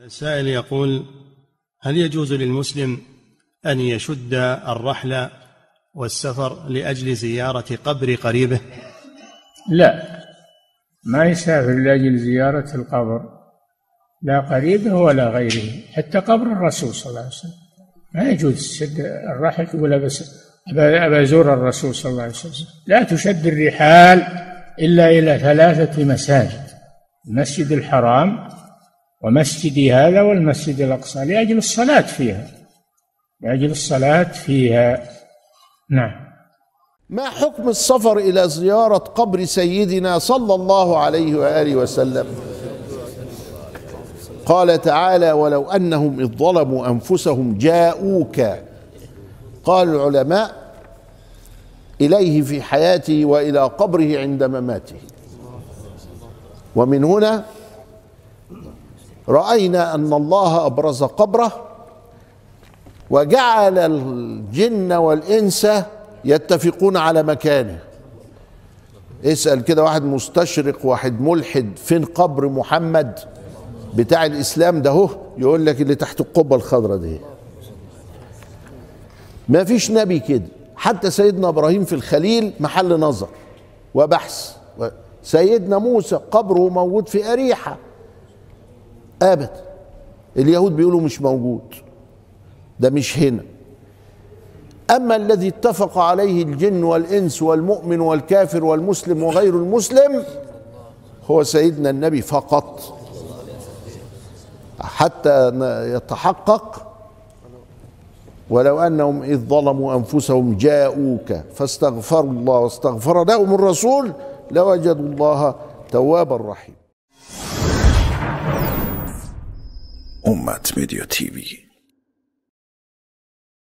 السائل يقول هل يجوز للمسلم أن يشد الرحل والسفر لأجل زيارة قبر قريبه؟ لا ما يسافر لأجل زيارة القبر لا قريبه ولا غيره حتى قبر الرسول صلى الله عليه وسلم. ما يجوز تشد الرحل تقول بس أبا أزور الرسول صلى الله عليه وسلم. لا تشد الرحال إلا إلى ثلاثة مساجد المسجد الحرام ومسجدي هذا والمسجد الأقصى لأجل الصلاة فيها. لأجل الصلاة فيها. نعم. ما حكم السفر إلى زيارة قبر سيدنا صلى الله عليه وآله وسلم؟ قال تعالى ولو أنهم إذ ظلموا أنفسهم جاءوك قال العلماء إليه في حياته وإلى قبره عند مماته. ومن هنا رأينا أن الله أبرز قبره وجعل الجن والإنس يتفقون على مكانه. اسأل كده واحد مستشرق واحد ملحد فين قبر محمد بتاع الإسلام ده هو؟ يقول لك اللي تحت القبة الخضراء دي. ما فيش نبي كده. حتى سيدنا إبراهيم في الخليل محل نظر وبحث. سيدنا موسى قبره موجود في أريحة. ابدا اليهود بيقولوا مش موجود. ده مش هنا. أما الذي اتفق عليه الجن والإنس والمؤمن والكافر والمسلم وغير المسلم هو سيدنا النبي فقط. حتى يتحقق ولو أنهم إذ ظلموا أنفسهم جاءوك فاستغفروا الله واستغفر لهم الرسول لوجدوا الله توابا رحيما. امت مدیا تیوی.